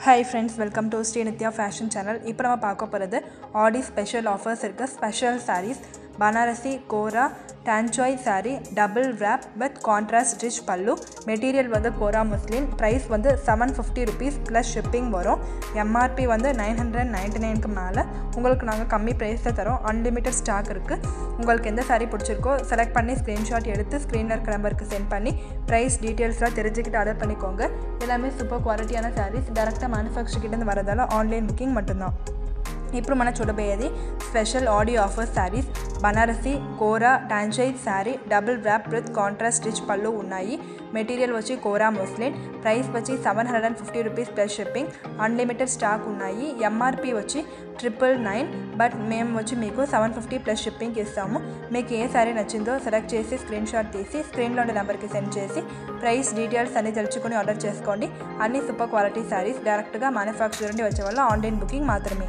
Hi friends welcome to Sri Nithya fashion channel இப்போ நம்ம பார்க்க போகிறது ஆடி ஸ்பெஷல் ஆஃபர்ஸ் இருக்குது special sarees Banarasi kora tanchoi saree double wrap with contrast stitch pallu material வந்து kora muslin price வந்து seven fifty rupees plus shipping வரும் MRP வந்து nine hundred ninety நைனுக்கு மேலே உங்களுக்கு நாங்கள் கம்மி ப்ரைஸில் தரோம். அன்லிமிட்டட் ஸ்டாக் இருக்குது உங்களுக்கு எந்த saree பிடிச்சிருக்கோ செலக்ட் பண்ணி ஸ்க்ரீன்ஷாட் எடுத்து ஸ்க்ரீனில் இருக்கிற நம்பருக்கு சென்ட் பண்ணி ப்ரைஸ் டீட்டெயில்ஸ்லாம் தெரிஞ்சுக்கிட்டு ஆர்டர் பண்ணிக்கோங்க. எல்லாமே சூப்பர் குவாலிட்டியான சாரீஸ் டேரெக்டாக மேனுஃபேக்சர் கிட்டேருந்து வரதால ஆன்லைன் புக்கிங் மட்டும்தான். ఇప్పుడు మనం చూడబోయేది special audio offer saris. Banarasi Kora టాన్షైజ్ saree double wrap with contrast stitch pallu ఉన్నాయి. మెటీరియల్ వచ్చి కోరా ముస్లిన్. ప్రైస్ వచ్చి seven hundred and fifty rupees plus shipping. Unlimited stock ఉన్నాయి. ఎంఆర్పి వచ్చి ట్రిపుల్ నైన్. బట్ మేము వచ్చి మీకు సెవెన్ ఫిఫ్టీ ప్లస్ షిప్పింగ్ ఇస్తాము. మీకు ఏ శారీ నచ్చిందో సెలెక్ట్ చేసి స్క్రీన్ షాట్ తీసి స్క్రీన్లో ఉండే నెంబర్కి సెండ్ చేసి ప్రైస్ డీటెయిల్స్ అన్ని తెలుసుకుని ఆర్డర్ చేసుకోండి. అన్ని సూపర్ క్వాలిటీ శారీస్ డైరెక్ట్గా మ్యానుఫ్యాక్చర్ నుండి వచ్చే వల్ల ఆన్లైన్ బుకింగ్ మాత్రమే.